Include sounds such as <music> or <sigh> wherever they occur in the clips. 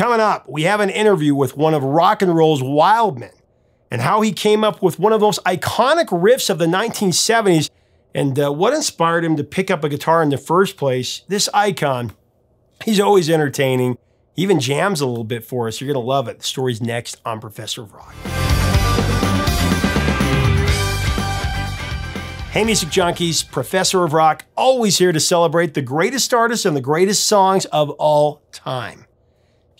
Coming up, we have an interview with one of rock and roll's wild men and how he came up with one of those iconic riffs of the 1970s and uh, what inspired him to pick up a guitar in the first place. This icon, he's always entertaining. He even jams a little bit for us. You're going to love it. The story's next on Professor of Rock. Hey, music junkies, Professor of Rock, always here to celebrate the greatest artists and the greatest songs of all time.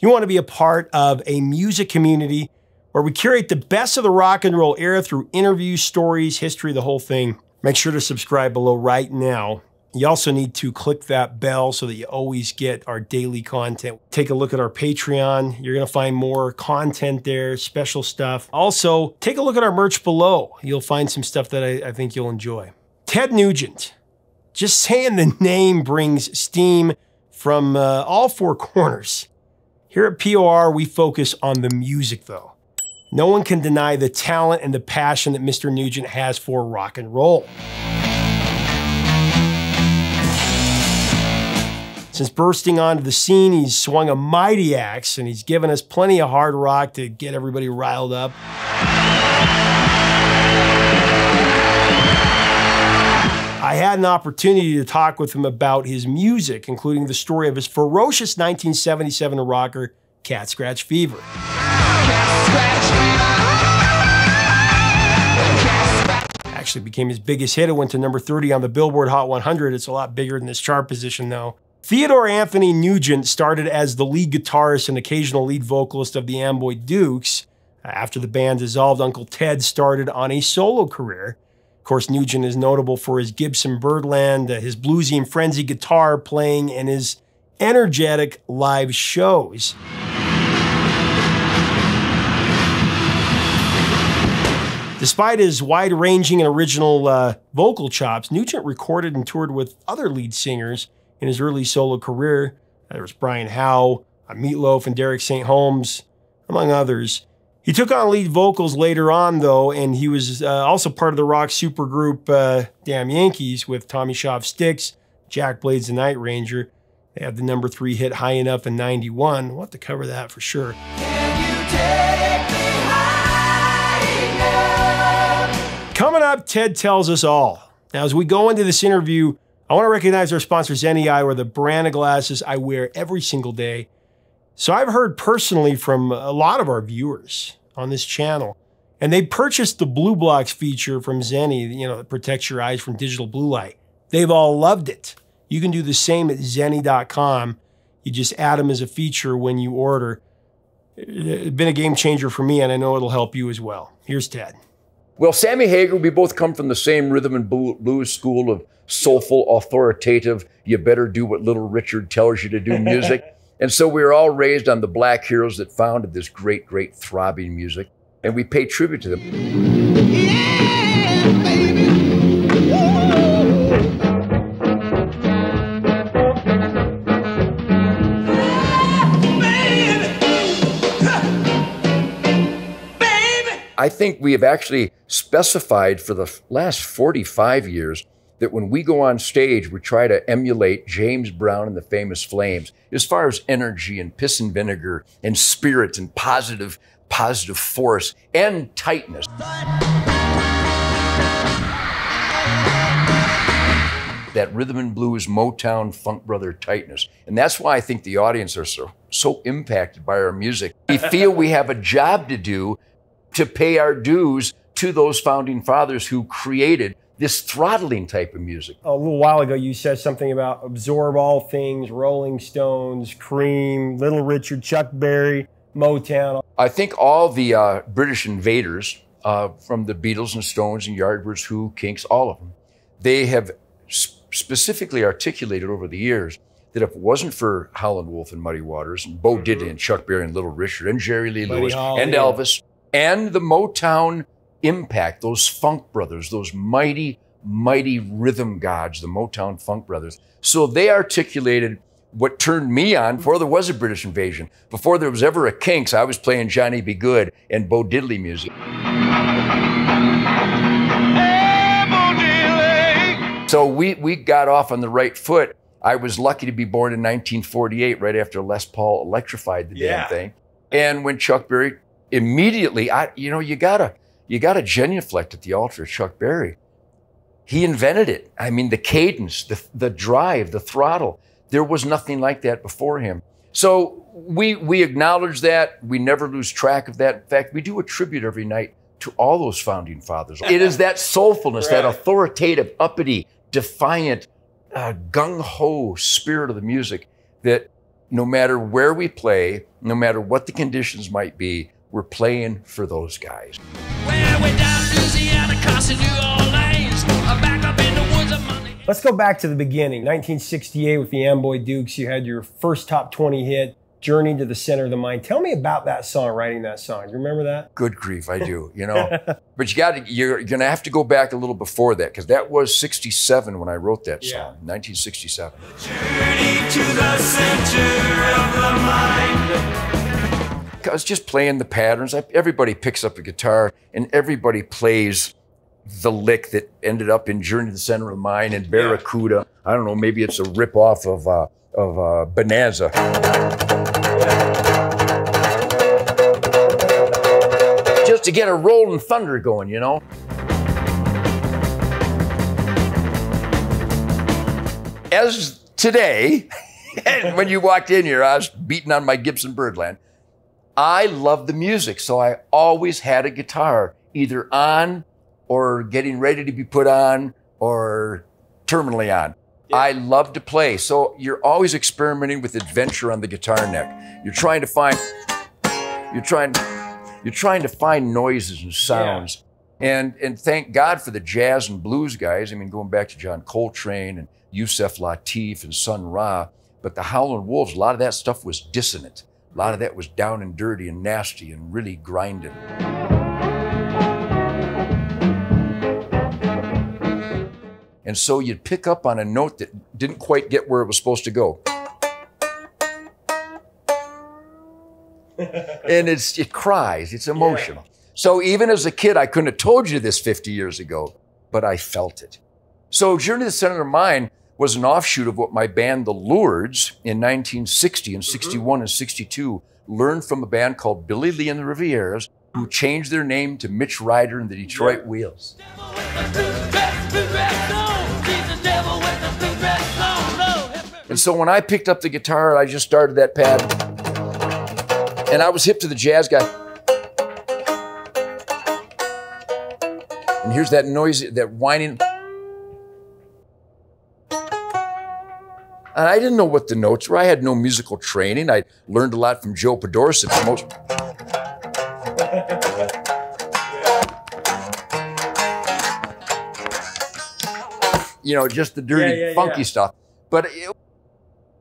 You want to be a part of a music community where we curate the best of the rock and roll era through interviews, stories, history, the whole thing, make sure to subscribe below right now. You also need to click that bell so that you always get our daily content. Take a look at our Patreon. You're going to find more content there, special stuff. Also, take a look at our merch below. You'll find some stuff that I, I think you'll enjoy. Ted Nugent. Just saying the <laughs> name brings steam from uh, all four corners. Here at POR, we focus on the music, though. No one can deny the talent and the passion that Mr. Nugent has for rock and roll. Since bursting onto the scene, he's swung a mighty axe and he's given us plenty of hard rock to get everybody riled up. I had an opportunity to talk with him about his music, including the story of his ferocious 1977 rocker, Cat Scratch Fever. Actually became his biggest hit. It went to number 30 on the Billboard Hot 100. It's a lot bigger than this chart position, though. Theodore Anthony Nugent started as the lead guitarist and occasional lead vocalist of the Amboy Dukes. After the band dissolved, Uncle Ted started on a solo career. Of course, Nugent is notable for his Gibson Birdland, uh, his bluesy and frenzy guitar playing, and his energetic live shows. Despite his wide ranging and original uh, vocal chops, Nugent recorded and toured with other lead singers in his early solo career. There was Brian Howe, Meatloaf, and Derek St. Holmes, among others. He took on lead vocals later on, though, and he was uh, also part of the rock supergroup uh, Damn Yankees with Tommy Shaw Styx, Jack Blades, the Night Ranger. They had the number three hit High Enough in 91. We'll have to cover that for sure. Coming up, Ted tells us all. Now, as we go into this interview, I want to recognize our sponsor, Zenni Eyewear, the brand of glasses I wear every single day. So I've heard personally from a lot of our viewers on this channel, and they purchased the Blue Blocks feature from Zenni, you know, that protects your eyes from digital blue light. They've all loved it. You can do the same at zenni.com. You just add them as a feature when you order. It's been a game changer for me, and I know it'll help you as well. Here's Ted. Well, Sammy Hagar, we both come from the same rhythm and blues school of soulful, authoritative, you better do what little Richard tells you to do music. <laughs> and so we were all raised on the black heroes that founded this great, great throbbing music. And we pay tribute to them. Yeah, baby. I think we have actually specified for the last 45 years that when we go on stage, we try to emulate James Brown and the famous Flames as far as energy and piss and vinegar and spirit and positive, positive force and tightness. That rhythm and blues, Motown, funk brother tightness. And that's why I think the audience are so, so impacted by our music. We <laughs> feel we have a job to do to pay our dues to those founding fathers who created this throttling type of music. A little while ago, you said something about absorb all things, Rolling Stones, Cream, Little Richard, Chuck Berry, Motown. I think all the uh, British invaders, uh, from the Beatles and Stones and Yardbirds, Who, Kinks, all of them, they have specifically articulated over the years that if it wasn't for Howlin' Wolf and Muddy Waters and Bo mm-hmm. Diddley and Chuck Berry and Little Richard and Jerry Lee Lewis and Elvis and the Motown impact, those funk brothers, those mighty, mighty rhythm gods, the Motown funk brothers. So they articulated what turned me on before there was a British invasion. Before there was ever a Kinks, I was playing Johnny B. Goode and Bo Diddley music. Hey, Bo Diddley. So we, we got off on the right foot I was lucky to be born in 1948, right after Les Paul electrified the Yeah. damn thing. And when Chuck Berry immediately, I, you know, you gotta, you gotta genuflect at the altar of Chuck Berry. He invented it. I mean, the cadence, the, the drive, the throttle. There was nothing like that before him. So we, we acknowledge that. We never lose track of that. In fact, we do a tribute every night to all those founding fathers. It is that soulfulness, that authoritative, uppity, defiant, uh, gung ho spirit of the music that no matter where we play, no matter what the conditions might be, we're playing for those guys. Well, we're down in Louisiana, crossing New Orleans. I'm back up in the woods of money. Let's go back to the beginning. 1968 with the Amboy Dukes, you had your first top 20 hit, Journey to the Center of the Mind. Tell me about that song, writing that song. Do you remember that? Good grief, I do, you know. <laughs> but you got to, you're going to have to go back a little before that because that was 67 when I wrote that Yeah. song, 1967. I was just playing the patterns. I, everybody picks up a guitar and everybody plays the lick that ended up in Journey to the Center of the Mind and Barracuda. I don't know, maybe it's a rip off of, uh, of uh, Bonanza. Just to get a rolling thunder going, you know? As today, <laughs> when you walked in here, I was beating on my Gibson Birdland. I love the music, so I always had a guitar either on or getting ready to be put on or terminally on. I love to play. So you're always experimenting with adventure on the guitar neck. You're trying to find you're trying you're trying to find noises and sounds. And and thank God for the jazz and blues guys. I mean, going back to John Coltrane and Yusef Lateef and Sun Ra, but the Howlin' Wolves, a lot of that stuff was dissonant. A lot of that was down and dirty and nasty and really grinding. And so you'd pick up on a note that didn't quite get where it was supposed to go. <laughs> and it's it cries, it's emotional. So even as a kid, I couldn't have told you this 50 years ago, but I felt it. So Journey to the Center of Mind was an offshoot of what my band, The Lourds, in 1960 and mm-hmm. 61 and 62, learned from a band called Billy Lee and the Rivieras, who changed their name to Mitch Ryder and the Detroit Wheels. And so when I picked up the guitar, I just started that pad, and I was hip to the jazz guy. And here's that noise, that whining. And I didn't know what the notes were. I had no musical training. I learned a lot from Joe Podorsek. Most, you know, just the dirty, Yeah, yeah, funky yeah. stuff. But it,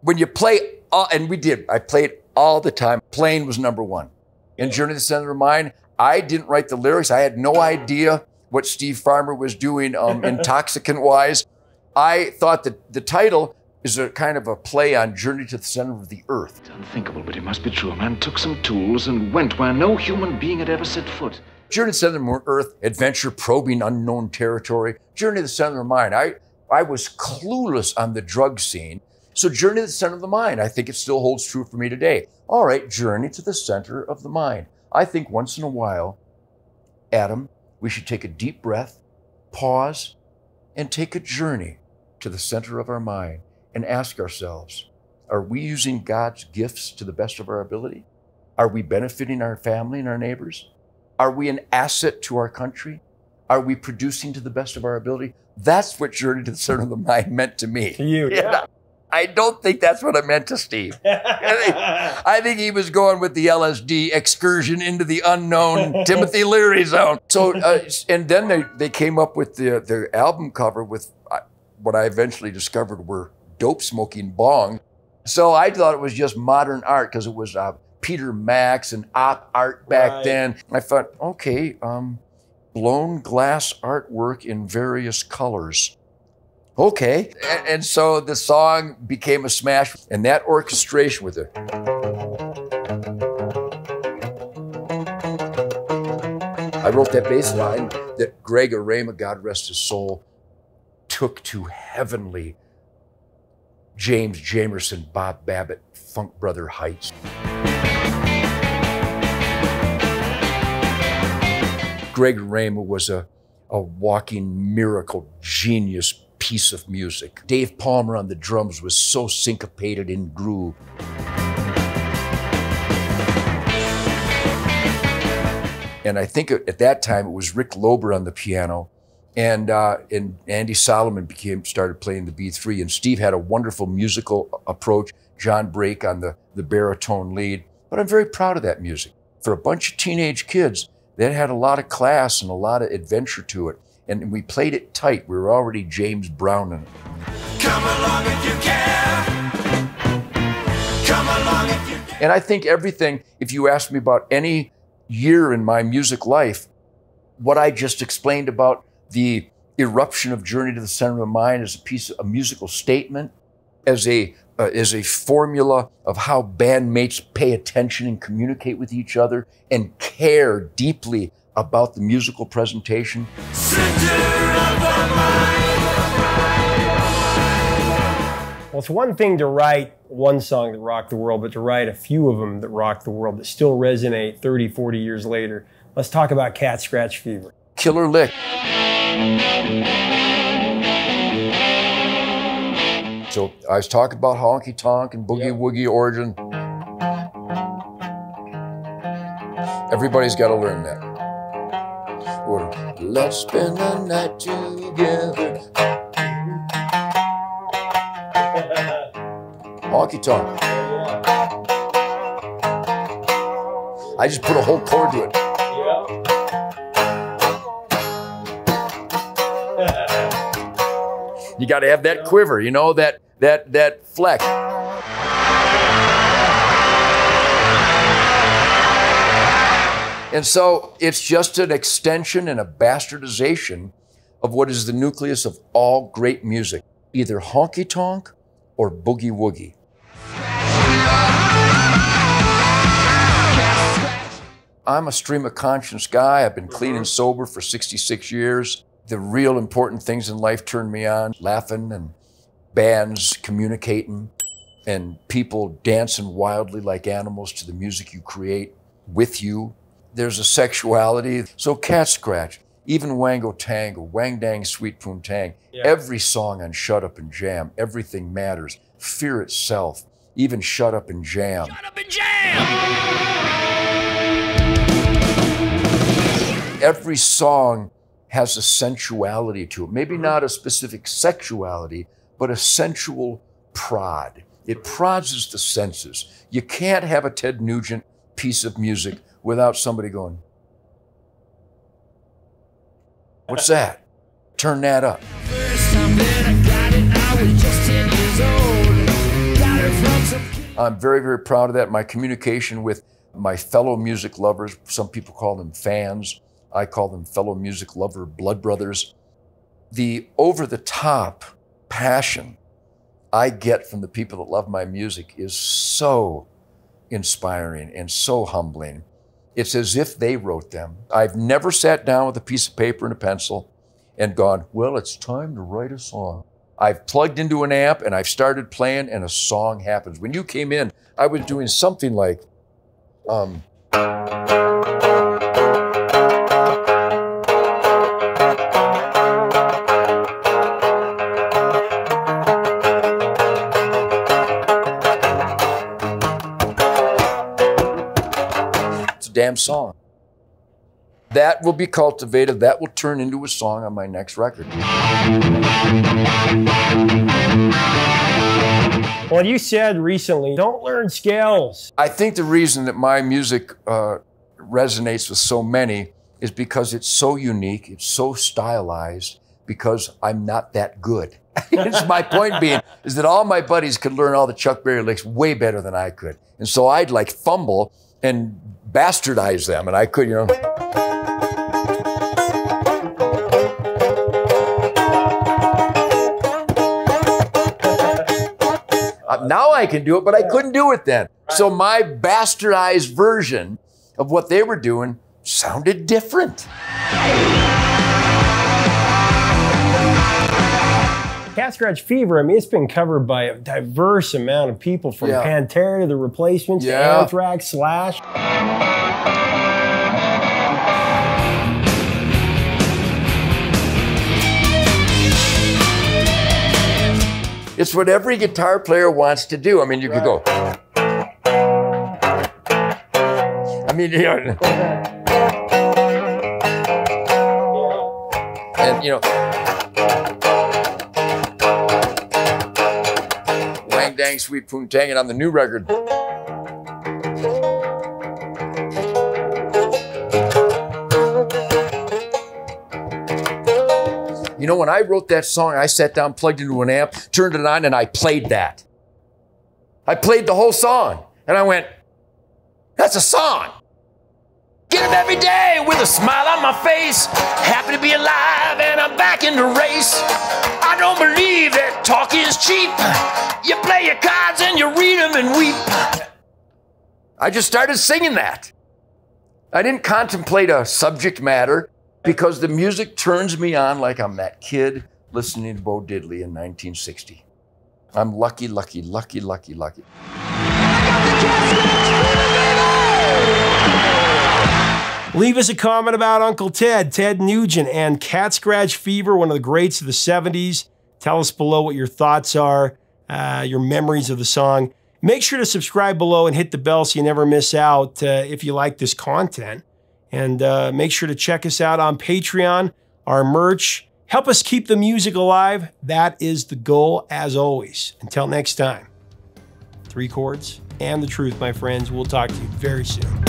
when you play, all, and we did, I played all the time. Playing was number one. In Journey to the Center of Mind, I didn't write the lyrics. I had no idea what Steve Farmer was doing um, <laughs> intoxicant wise. I thought that the title is a kind of a play on Journey to the Center of the Earth. Unthinkable, but it must be true. A man took some tools and went where no human being had ever set foot. Journey to the Center of the Earth, adventure, probing unknown territory. Journey to the Center of Mind. I, I was clueless on the drug scene. So Journey to the Center of the Mind, I think it still holds true for me today. All right, Journey to the Center of the Mind. I think once in a while, Adam, we should take a deep breath, pause, and take a journey to the center of our mind and ask ourselves, are we using God's gifts to the best of our ability? Are we benefiting our family and our neighbors? Are we an asset to our country? Are we producing to the best of our ability? That's what Journey to the Center of the Mind meant to me. To you, yeah. I don't think that's what I meant to Steve. <laughs> I think he was going with the LSD excursion into the unknown <laughs> Timothy Leary zone. So, uh, and then they, they came up with the, the album cover with uh, what I eventually discovered were dope smoking bong. So I thought it was just modern art because it was uh, Peter Max and op art back Right. then. I thought, okay, um, blown glass artwork in various colors. Okay. And, and so the song became a smash, and that orchestration with it. I wrote that bass line that Greg Arama, God rest his soul, took to heavenly James Jamerson, Bob Babbitt, Funk Brother Heights. Greg Arama was a, a walking miracle, genius piece of music. Dave Palmer on the drums was so syncopated in groove. And I think at that time it was Rick Lober on the piano, and uh, and Andy Solomon became started playing the B3, and Steve had a wonderful musical approach. John Drake on the the baritone lead, but I'm very proud of that music for a bunch of teenage kids that had a lot of class and a lot of adventure to it. And we played it tight. We were already James Brown in it. Come along if you can. Come along if you can. And I think everything, if you ask me about any year in my music life, what I just explained about the eruption of Journey to the Center of the Mind as a piece of a musical statement, as a uh, as a formula of how bandmates pay attention and communicate with each other and care deeply about the musical presentation. Well, it's one thing to write one song that rocked the world, but to write a few of them that rocked the world that still resonate 30, 40 years later. Let's talk about Cat Scratch Fever. Killer lick. So I was talking about honky tonk and boogie Yep. woogie origin. Everybody's got to learn that. Or, let's spend the night together. <laughs> honky tonk. I just put a whole chord to it. You got to have that quiver, you know, that that that flex. And so it's just an extension and a bastardization of what is the nucleus of all great music, either honky tonk or boogie woogie. I'm a stream of conscience guy. I've been clean and sober for 66 years. The real important things in life turn me on laughing and bands communicating and people dancing wildly like animals to the music you create with you. There's a sexuality. So, Cat Scratch, even Wango Tango, Wang Dang Sweet Poon Tang, Yeah. every song on Shut Up and Jam, Everything Matters, Fear Itself, even Shut Up and Jam. Shut up and jam. every song has a sensuality to it. Maybe mm-hmm. not a specific sexuality, but a sensual prod. It prods the senses. You can't have a Ted Nugent piece of music without somebody going, What's that? Turn that up. First time that I got it, I was just 10 years old. Got it from some kid. I'm very, very proud of that. My communication with my fellow music lovers, some people call them fans, I call them fellow music lover blood brothers. The over the top passion I get from the people that love my music is so inspiring and so humbling. It's as if they wrote them. I've never sat down with a piece of paper and a pencil and gone, well, it's time to write a song. I've plugged into an amp and I've started playing and a song happens. When you came in, I was doing something like, um, damn song. That will be cultivated. That will turn into a song on my next record. Well, you said recently, don't learn scales. I think the reason that my music uh, resonates with so many is because it's so unique, it's so stylized, because I'm not that good. <laughs> it's my point being is that all my buddies could learn all the Chuck Berry licks way better than I could. And so I'd like fumble and bastardize them. And I could, you know. Uh, now I can do it, but I couldn't do it then. So my bastardized version of what they were doing sounded different. Cat Scratch Fever, I mean, it's been covered by a diverse amount of people from Yeah. Pantera to the Replacements to Anthrax, Slash. It's what every guitar player wants to do. I mean, you could go. I mean, <laughs> you know. And, you know. Wang Dang Sweet Poontang, and on the new record. You know, when I wrote that song, I sat down, plugged into an amp, turned it on, and I played that. I played the whole song, and I went, that's a song. Get up every day with a smile on my face. Happy to be alive, and I'm back in the race. I don't believe that talk is cheap. You play your cards and you read them and weep. I just started singing that. I didn't contemplate a subject matter because the music turns me on like I'm that kid listening to Bo Diddley in 1960. I'm lucky, lucky, lucky, lucky, lucky. Leave us a comment about Uncle Ted, Ted Nugent, and Cat Scratch Fever, one of the greats of the 70s. Tell us below what your thoughts are, uh, your memories of the song. Make sure to subscribe below and hit the bell so you never miss out uh, if you like this content. And uh, make sure to check us out on Patreon, our merch. Help us keep the music alive. That is the goal, as always. Until next time, three chords and the truth, my friends. We'll talk to you very soon.